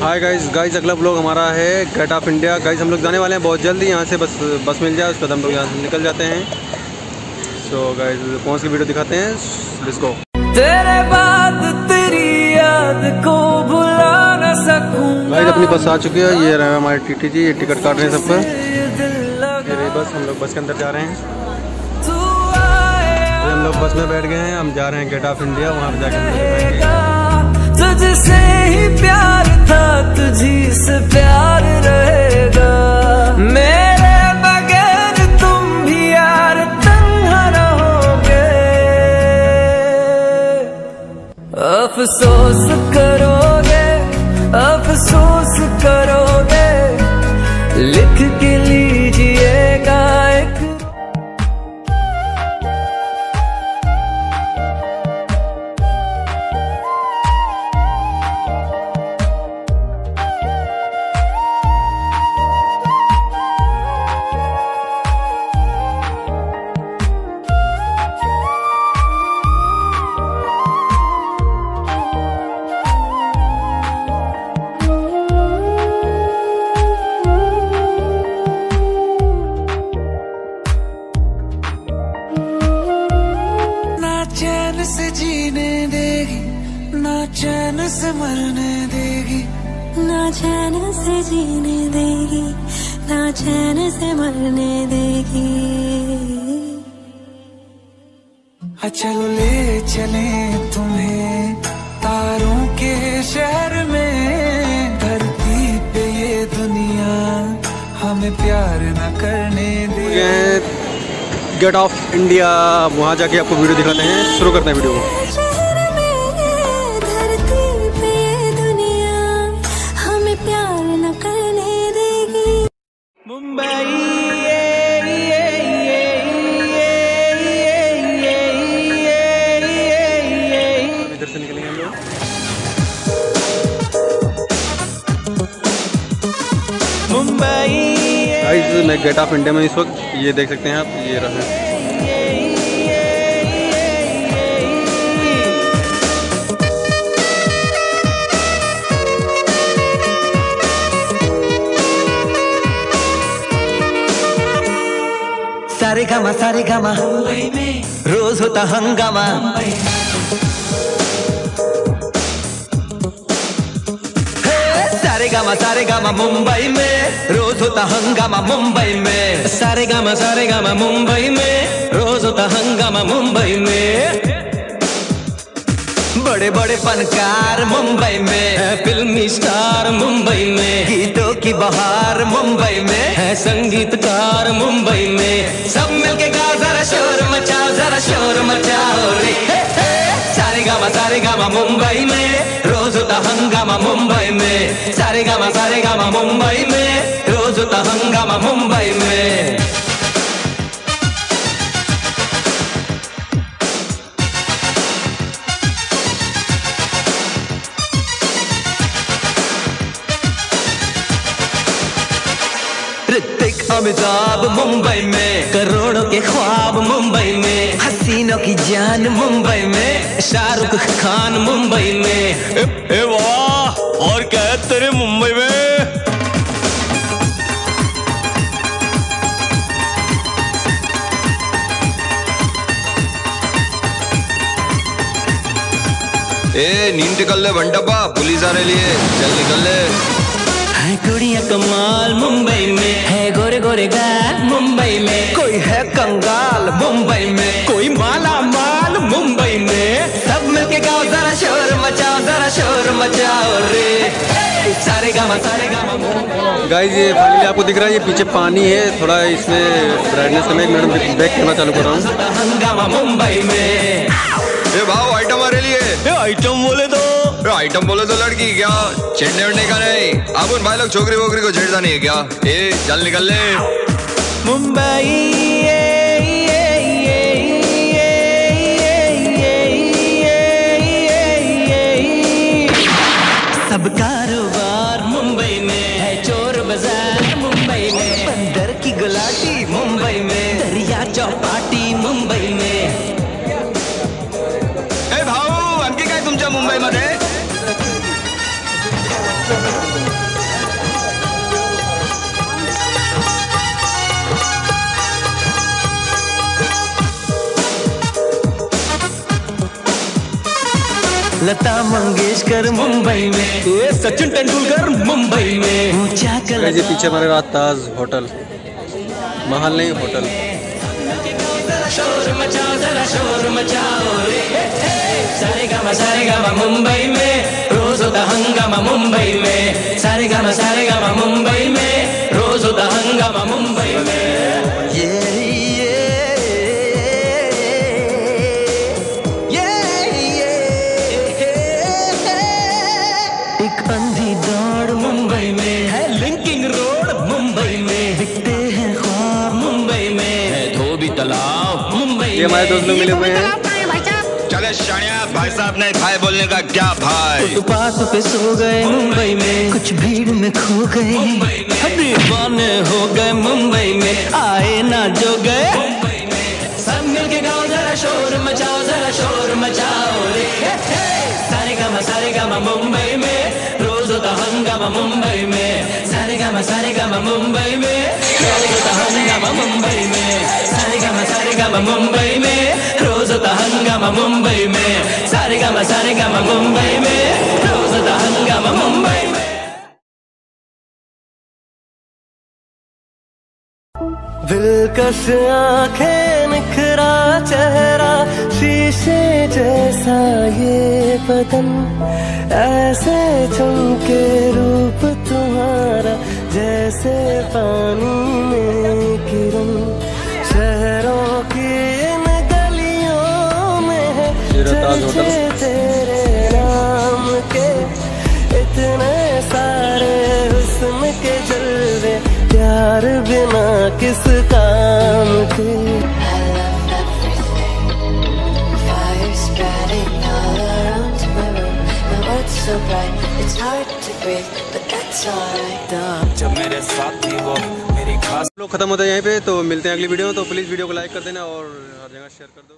हाय guys guys अगला blog हमारा है गेट ऑफ़ इंडिया गाइस हम लोग जाने वाले हैं बहुत जल्दी यहाँ से बस बस मिल जाए उसके बाद हम लोग यहाँ से निकल जाते हैं। सो गाइस कौन सी वीडियो दिखाते हैं. जिसको तेरे बाद तेरी याद को भुला न सकूँ गाइस अपनी बस आ चुकी है ये रहे हमारे टीटी जी ये टिकट काट रहे हैं सबका ये बस हम लोग बस के अंदर जा रहे हैं। हम लोग बस में बैठ गए हैं हम जा रहे हैं गेट ऑफ़ इंडिया वहाँ पे जाके हम लोग बैठेंगे। रहेगा तुझसे ही प्यार। तुझी से प्यार रहेगा। मेरे बगैर तुम भी यार तन्हा रहोगे अफसोस करोगे अफसोस करोगे। लिख के से जीने देगी ना चैन से मरने देगी। ना चैन से जीने देगी ना चैन से मरने देगी। चलो ले चले तुम्हें तारों के शहर में धरती पे ये दुनिया हमें प्यार न करने दे। गेट ऑफ़ इंडिया, वहाँ जाके आपको वीडियो दिखाते हैं। शुरू करते हैं वीडियो को। मुंबई गाइस मैं गेट ऑफ़ इंडिया में इस वक्त ये देख सकते हैं आप, ये रहा सारे गामा सारे गामा। रोज होता हंगामा। सारे गामा सारे गामा मुंबई में। रोज होता हंगामा मुंबई में। सारे गामा सारे गामा मुंबई में। रोज होता हंगामा मुंबई में। बड़े बड़े फनकार मुंबई में। है फिल्मी स्टार मुंबई में। गीतों की बहार मुंबई में। है संगीतकार मुंबई में। सब मिलके गाओ जरा शोर मचाओ, जरा शोर मचाओ रे। सारे गामा सारे गामा मुंबई में। रोज सारे गामा सारे गामा मुंबई में। रोज होता हंगामा मुंबई में। अमिताभ मुंबई में। करोड़ों के ख्वाब मुंबई में। हसीनों की जान मुंबई में। शाहरुख खान मुंबई में। ए, ए और क्या है तेरे मुंबई में? ए नींद निकल ले बंटप्पा पुलिस आने लिए चल निकल ले। है कुड़िया कमाल मुंबई में। है गोरे गोरे गाल मुंबई में। कोई है कंगाल मुंबई में। कोई माला माल शोर मचाओ रे। सारे गामा सारे गामा गाइस ये फाइनली आपको दिख रहा है ये पीछे पानी है थोड़ा इसमें ब्राइटनेस कम है एक मिनट में बैक करना चालू कर रहा हूँ। हंगामा मुंबई में। ए भाव आइटम आ रही है आइटम बोले तो। आइटम बोले तो लड़की क्या? चिड़ने उड़ने का नहीं। अब उन भाई लोग छोकरी वोकरी को छेड़ता नहीं है क्या? ए चल निकल ले। मुंबई पार्टी मुंबई में। लता मंगेशकर मुंबई में। ए सचिन तेंदुलकर मुंबई में। पीछे हमारे आता होटल महल नहीं होटल शोर मचाओ, जरा शोर मचाओ रे। सारे गामा सारे गामा मुंबई में। रोज होता हंगामा मुंबई में। सारे गम सारे गामा मुंबई में। ये हमारे दोस्त लोग मिले हुए हैं। चले शानिया भाई साहब ने भाई बोलने का क्या भाई? फुटपाथ पे सो गए मुंबई में। कुछ भीड़ में खो गए। दीवाने हो गए मुंबई में? आए ना जो गए। सब मिलके गाओ जरा शोर मचाओ जरा शोर मचाओ रे। सारे गामा सारे गामा मुंबई में। मुंबई में सारे गा सारे गा मुंबई में रोज होता हंगामा मुंबई में सारे गा सारे गा मुंबई में रोज होता हंगामा मुंबई में सारे गा सारे गा मुंबई में रोज दिलकश आँखें निखरा चेहरा शीशे जैसा ये बदन। ऐसे चमके रूप तुम्हारा जैसे पानी में किरण। शहरों की इन गलियों में है so bright, it's hard to breathe, but that's alright. जब मेरे साथ थी वो मेरी खास लोग खत्म होता है यहीं पे तो मिलते हैं अगली वीडियो में तो प्लीज़ वीडियो को लाइक कर देना और हर जगह शेयर कर दो